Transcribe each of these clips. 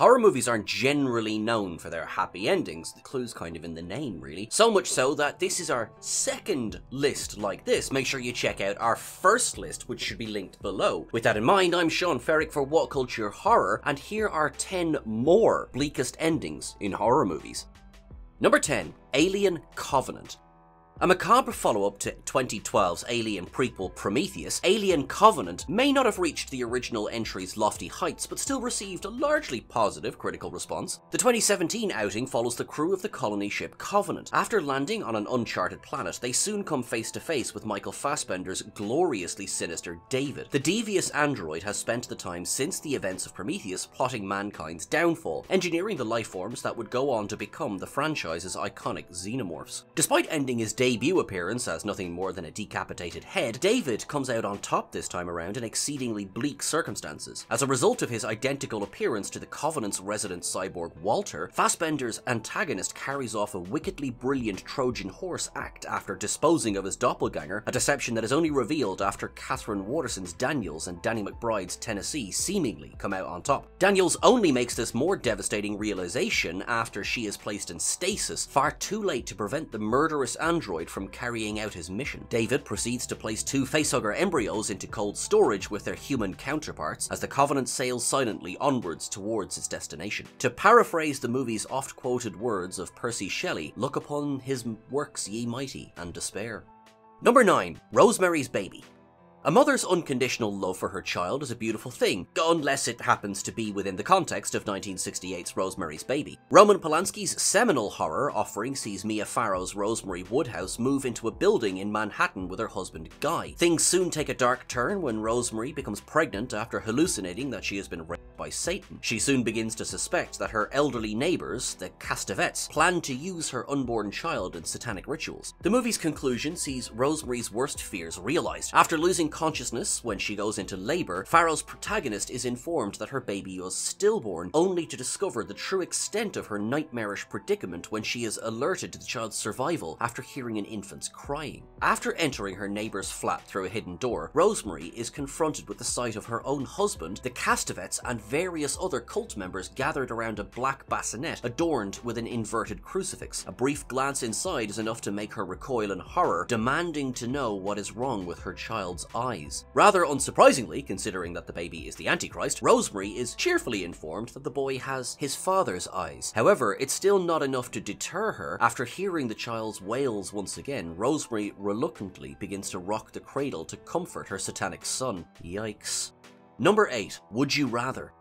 Horror movies aren't generally known for their happy endings, the clue's kind of in the name really. So much so that this is our second list like this. Make sure you check out our first list, which should be linked below. With that in mind, I'm Sean Ferrick for What Culture Horror, and here are 10 more bleakest endings in horror movies. Number 10, Alien Covenant. A macabre follow-up to 2012's Alien prequel Prometheus, Alien Covenant may not have reached the original entry's lofty heights, but still received a largely positive critical response. The 2017 outing follows the crew of the colony ship Covenant. After landing on an uncharted planet, they soon come face to face with Michael Fassbender's gloriously sinister David. The devious android has spent the time since the events of Prometheus plotting mankind's downfall, engineering the lifeforms that would go on to become the franchise's iconic xenomorphs. Despite ending his day debut appearance as nothing more than a decapitated head, David comes out on top this time around in exceedingly bleak circumstances. As a result of his identical appearance to the Covenant's resident cyborg Walter, Fassbender's antagonist carries off a wickedly brilliant Trojan horse act after disposing of his doppelganger, a deception that is only revealed after Katherine Waterston's Daniels and Danny McBride's Tennessee seemingly come out on top. Daniels only makes this more devastating realization after she is placed in stasis, far too late to prevent the murderous android from carrying out his mission. David proceeds to place two facehugger embryos into cold storage with their human counterparts as the Covenant sails silently onwards towards its destination. To paraphrase the movie's oft-quoted words of Percy Shelley, look upon his works ye mighty and despair. Number 9. Rosemary's Baby a mother's unconditional love for her child is a beautiful thing, unless it happens to be within the context of 1968's Rosemary's Baby. Roman Polanski's seminal horror offering sees Mia Farrow's Rosemary Woodhouse move into a building in Manhattan with her husband Guy. Things soon take a dark turn when Rosemary becomes pregnant after hallucinating that she has been raped by Satan. She soon begins to suspect that her elderly neighbors, the Castevets, plan to use her unborn child in satanic rituals. The movie's conclusion sees Rosemary's worst fears realized. After losing consciousness when she goes into labor, Farrow's protagonist is informed that her baby was stillborn, only to discover the true extent of her nightmarish predicament when she is alerted to the child's survival after hearing an infant's crying. After entering her neighbor's flat through a hidden door, Rosemary is confronted with the sight of her own husband, the Castevets, and various other cult members gathered around a black bassinet adorned with an inverted crucifix. A brief glance inside is enough to make her recoil in horror, demanding to know what is wrong with her child's eyes. Rather unsurprisingly, considering that the baby is the Antichrist, Rosemary is cheerfully informed that the boy has his father's eyes. However, it's still not enough to deter her. After hearing the child's wails once again, Rosemary reluctantly begins to rock the cradle to comfort her satanic son. Yikes. Number 8. Would You Rather?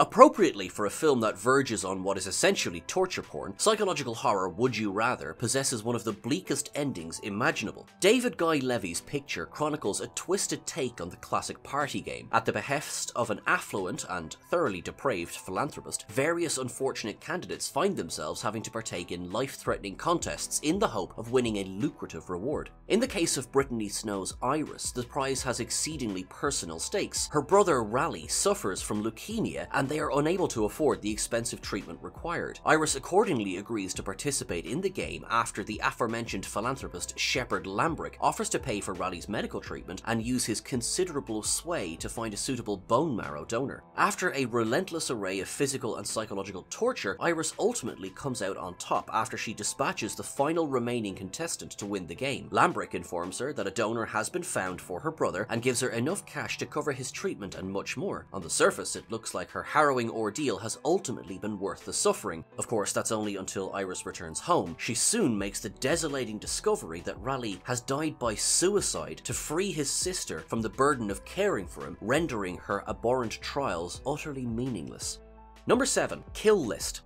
Appropriately for a film that verges on what is essentially torture porn, psychological horror Would You Rather possesses one of the bleakest endings imaginable. David Guy Levy's picture chronicles a twisted take on the classic party game. At the behest of an affluent and thoroughly depraved philanthropist, various unfortunate candidates find themselves having to partake in life-threatening contests in the hope of winning a lucrative reward. In the case of Brittany Snow's Iris, the prize has exceedingly personal stakes. Her brother Raleigh suffers from leukemia and they are unable to afford the expensive treatment required. Iris accordingly agrees to participate in the game after the aforementioned philanthropist Shepard Lambrick offers to pay for Raleigh's medical treatment and use his considerable sway to find a suitable bone marrow donor. After a relentless array of physical and psychological torture, Iris ultimately comes out on top after she dispatches the final remaining contestant to win the game. Lambrick informs her that a donor has been found for her brother and gives her enough cash to cover his treatment and much more. On the surface, it looks like her harrowing ordeal has ultimately been worth the suffering. Of course, that's only until Iris returns home. She soon makes the desolating discovery that Raleigh has died by suicide to free his sister from the burden of caring for him, rendering her abhorrent trials utterly meaningless. Number 7. Kill List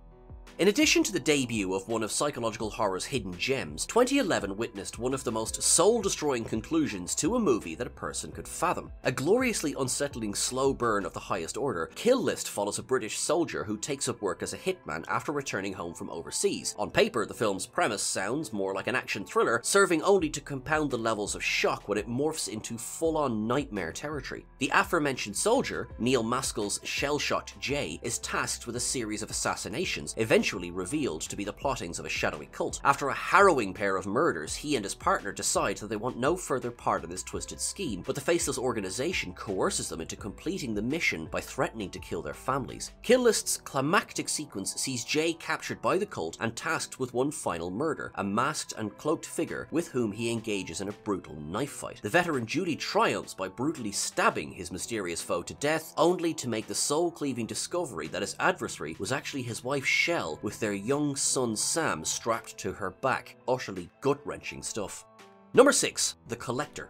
in addition to the debut of one of psychological horror's hidden gems, 2011 witnessed one of the most soul-destroying conclusions to a movie that a person could fathom. A gloriously unsettling slow burn of the highest order, Kill List follows a British soldier who takes up work as a hitman after returning home from overseas. On paper, the film's premise sounds more like an action thriller, serving only to compound the levels of shock when it morphs into full-on nightmare territory. The aforementioned soldier, Neil Maskell's shell-shocked Jay, is tasked with a series of assassinations, revealed to be the plottings of a shadowy cult. After a harrowing pair of murders, he and his partner decide that they want no further part in this twisted scheme, but the faceless organization coerces them into completing the mission by threatening to kill their families. Kill List's climactic sequence sees Jay captured by the cult and tasked with one final murder, a masked and cloaked figure with whom he engages in a brutal knife fight. The veteran Judy triumphs by brutally stabbing his mysterious foe to death, only to make the soul-cleaving discovery that his adversary was actually his wife Shel with their young son Sam strapped to her back. Utterly gut-wrenching stuff. Number 6. The Collector.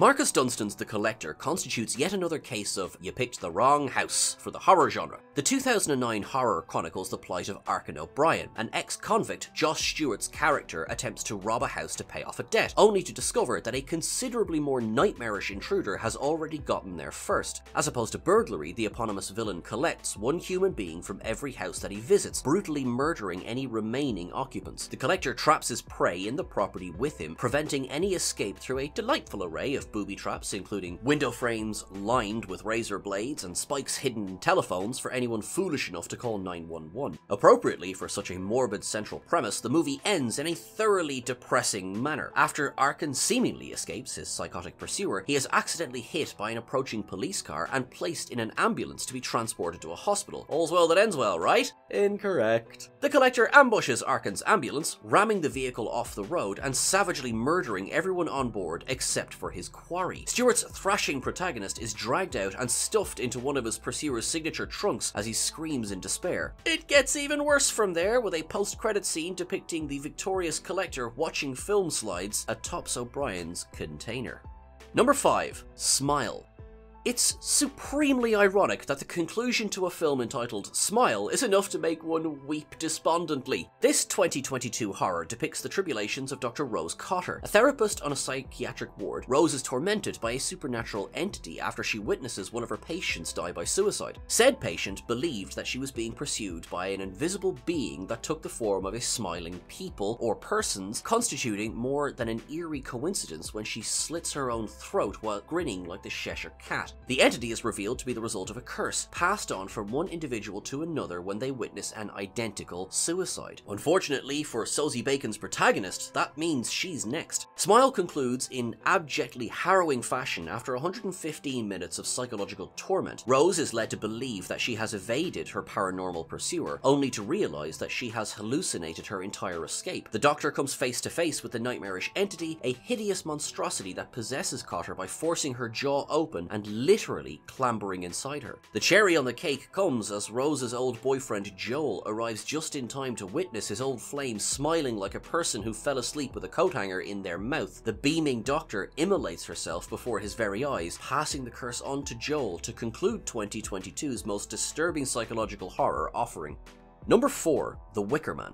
Marcus Dunstan's The Collector constitutes yet another case of you picked the wrong house for the horror genre. The 2009 horror chronicles the plight of Arkin O'Brien, an ex-convict Josh Stewart's character attempts to rob a house to pay off a debt, only to discover that a considerably more nightmarish intruder has already gotten there first. As opposed to burglary, the eponymous villain collects one human being from every house that he visits, brutally murdering any remaining occupants. The Collector traps his prey in the property with him, preventing any escape through a delightful array of booby traps, including window frames lined with razor blades and spikes hidden in telephones for anyone foolish enough to call 911. Appropriately for such a morbid central premise, the movie ends in a thoroughly depressing manner. After Arkin seemingly escapes his psychotic pursuer, he is accidentally hit by an approaching police car and placed in an ambulance to be transported to a hospital. All's well that ends well, right? Incorrect. The Collector ambushes Arkin's ambulance, ramming the vehicle off the road and savagely murdering everyone on board except for his quarry. Stewart's thrashing protagonist is dragged out and stuffed into one of his pursuer's signature trunks as he screams in despair. It gets even worse from there with a post-credit scene depicting the victorious collector watching film slides atop O'Brien's container. Number 5. Smile. It's supremely ironic that the conclusion to a film entitled Smile is enough to make one weep despondently. This 2022 horror depicts the tribulations of Dr. Rose Cotter. A therapist on a psychiatric ward, Rose is tormented by a supernatural entity after she witnesses one of her patients die by suicide. Said patient believed that she was being pursued by an invisible being that took the form of a smiling people or persons, constituting more than an eerie coincidence when she slits her own throat while grinning like the Cheshire Cat. The entity is revealed to be the result of a curse passed on from one individual to another when they witness an identical suicide. Unfortunately for Sosie Bacon's protagonist, that means she's next. Smile concludes in abjectly harrowing fashion after 115 minutes of psychological torment. Rose is led to believe that she has evaded her paranormal pursuer, only to realize that she has hallucinated her entire escape. The doctor comes face to face with the nightmarish entity, a hideous monstrosity that possesses Cotter by forcing her jaw open and literally clambering inside her. The cherry on the cake comes as Rose's old boyfriend Joel arrives just in time to witness his old flame smiling like a person who fell asleep with a coat hanger in their mouth. The beaming doctor immolates herself before his very eyes, passing the curse on to Joel to conclude 2022's most disturbing psychological horror offering. Number 4. The Wicker Man.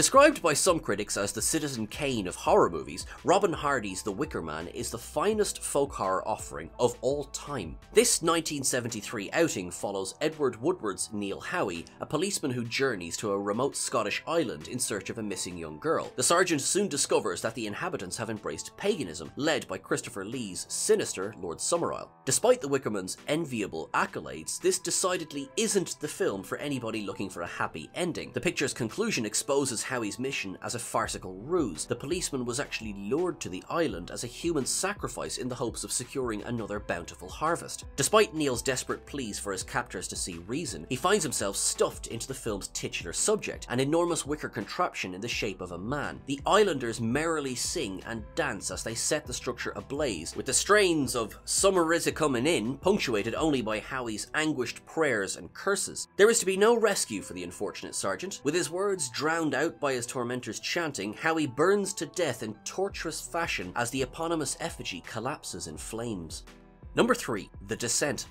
Described by some critics as the Citizen Kane of horror movies, Robin Hardy's The Wicker Man is the finest folk horror offering of all time. This 1973 outing follows Edward Woodward's Neil Howie, a policeman who journeys to a remote Scottish island in search of a missing young girl. The sergeant soon discovers that the inhabitants have embraced paganism, led by Christopher Lee's sinister Lord Summerisle. Despite The Wicker Man's enviable accolades, this decidedly isn't the film for anybody looking for a happy ending. The picture's conclusion exposes Howie's mission as a farcical ruse. The policeman was actually lured to the island as a human sacrifice in the hopes of securing another bountiful harvest. Despite Neil's desperate pleas for his captors to see reason, he finds himself stuffed into the film's titular subject, an enormous wicker contraption in the shape of a man. The islanders merrily sing and dance as they set the structure ablaze, with the strains of Summer Is a Comin' In punctuated only by Howie's anguished prayers and curses. There is to be no rescue for the unfortunate sergeant, with his words drowned out by his tormentors chanting, how he burns to death in torturous fashion as the eponymous effigy collapses in flames. Number 3. The Descent.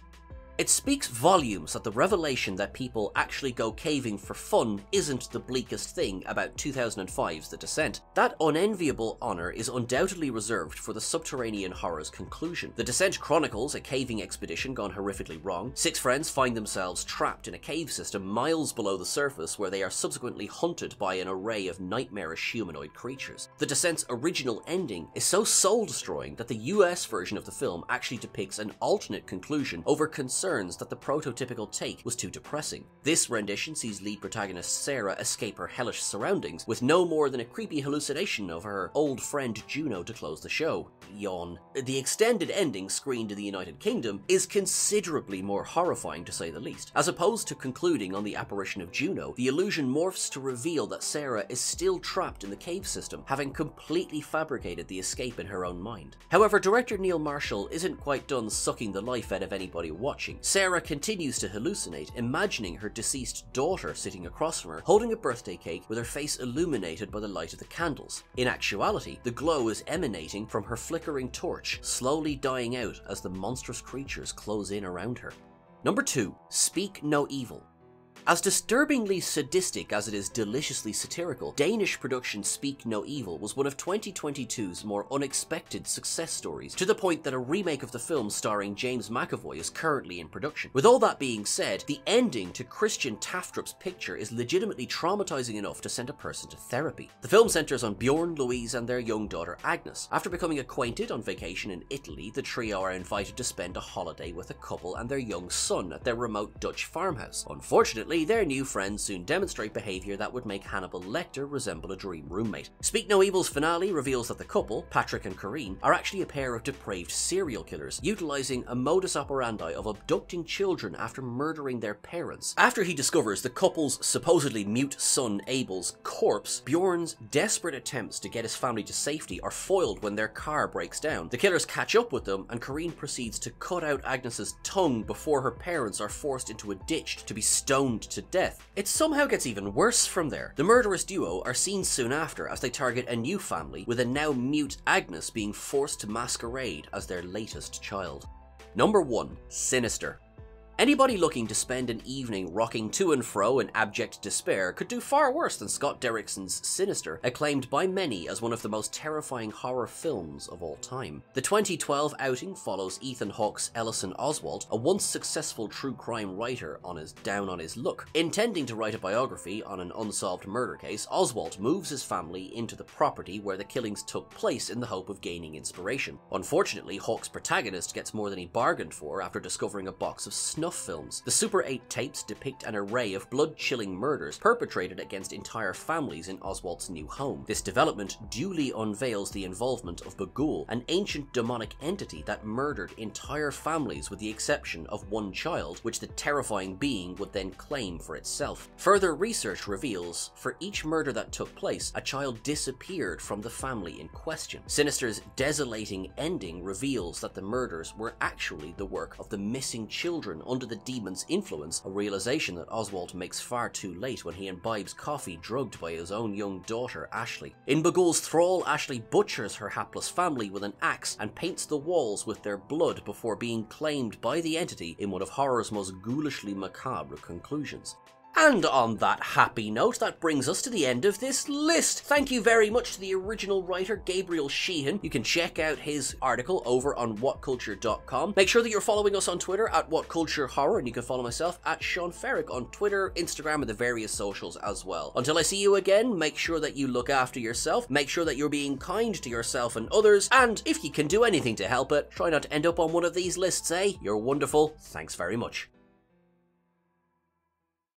It speaks volumes that the revelation that people actually go caving for fun isn't the bleakest thing about 2005's The Descent. That unenviable honour is undoubtedly reserved for the subterranean horror's conclusion. The Descent chronicles a caving expedition gone horrifically wrong. Six friends find themselves trapped in a cave system miles below the surface where they are subsequently hunted by an array of nightmarish humanoid creatures. The Descent's original ending is so soul-destroying that the US version of the film actually depicts an alternate conclusion over concern concerns that the prototypical take was too depressing. This rendition sees lead protagonist Sarah escape her hellish surroundings with no more than a creepy hallucination of her old friend Juno to close the show. Yawn. The extended ending, screened in the United Kingdom, is considerably more horrifying to say the least. As opposed to concluding on the apparition of Juno, the illusion morphs to reveal that Sarah is still trapped in the cave system, having completely fabricated the escape in her own mind. However, director Neil Marshall isn't quite done sucking the life out of anybody watching. Sarah continues to hallucinate, imagining her deceased daughter sitting across from her, holding a birthday cake with her face illuminated by the light of the candles. In actuality, the glow is emanating from her flickering torch, slowly dying out as the monstrous creatures close in around her. Number 2. Speak No Evil. As disturbingly sadistic as it is deliciously satirical, Danish production Speak No Evil was one of 2022's more unexpected success stories, to the point that a remake of the film starring James McAvoy is currently in production. With all that being said, the ending to Christian Tafdrup's picture is legitimately traumatizing enough to send a person to therapy. The film centers on Bjorn, Louise, and their young daughter Agnes. After becoming acquainted on vacation in Italy, the trio are invited to spend a holiday with a couple and their young son at their remote Dutch farmhouse. Unfortunately, their new friends soon demonstrate behaviour that would make Hannibal Lecter resemble a dream roommate. Speak No Evil's finale reveals that the couple, Patrick and Corinne, are actually a pair of depraved serial killers, utilising a modus operandi of abducting children after murdering their parents. After he discovers the couple's supposedly mute son Abel's corpse, Bjorn's desperate attempts to get his family to safety are foiled when their car breaks down. The killers catch up with them, and Corinne proceeds to cut out Agnes's tongue before her parents are forced into a ditch to be stoned to death. It somehow gets even worse from there. The murderous duo are seen soon after as they target a new family, with a now mute Agnes being forced to masquerade as their latest child. Number 1. Sinister. Anybody looking to spend an evening rocking to and fro in abject despair could do far worse than Scott Derrickson's Sinister, acclaimed by many as one of the most terrifying horror films of all time. The 2012 outing follows Ethan Hawke's Ellison Oswalt, a once successful true crime writer on his down on his luck. Intending to write a biography on an unsolved murder case, Oswalt moves his family into the property where the killings took place in the hope of gaining inspiration. Unfortunately, Hawke's protagonist gets more than he bargained for after discovering a box of snuff snuff films. The Super 8 tapes depict an array of blood-chilling murders perpetrated against entire families in Oswalt's new home. This development duly unveils the involvement of Bughuul, an ancient demonic entity that murdered entire families with the exception of one child, which the terrifying being would then claim for itself. Further research reveals, for each murder that took place, a child disappeared from the family in question. Sinister's desolating ending reveals that the murders were actually the work of the missing children under the demon's influence, a realization that Oswalt makes far too late when he imbibes coffee drugged by his own young daughter, Ashley. In Bughuul's thrall, Ashley butchers her hapless family with an axe and paints the walls with their blood before being claimed by the entity in one of horror's most ghoulishly macabre conclusions. And on that happy note, that brings us to the end of this list. Thank you very much to the original writer, Gabriel Sheehan. You can check out his article over on whatculture.com. Make sure that you're following us on Twitter at whatculturehorror, and you can follow myself at Sean Ferrick on Twitter, Instagram, and the various socials as well. Until I see you again, make sure that you look after yourself, make sure that you're being kind to yourself and others, and if you can do anything to help it, try not to end up on one of these lists, eh? You're wonderful. Thanks very much.